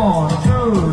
One, two.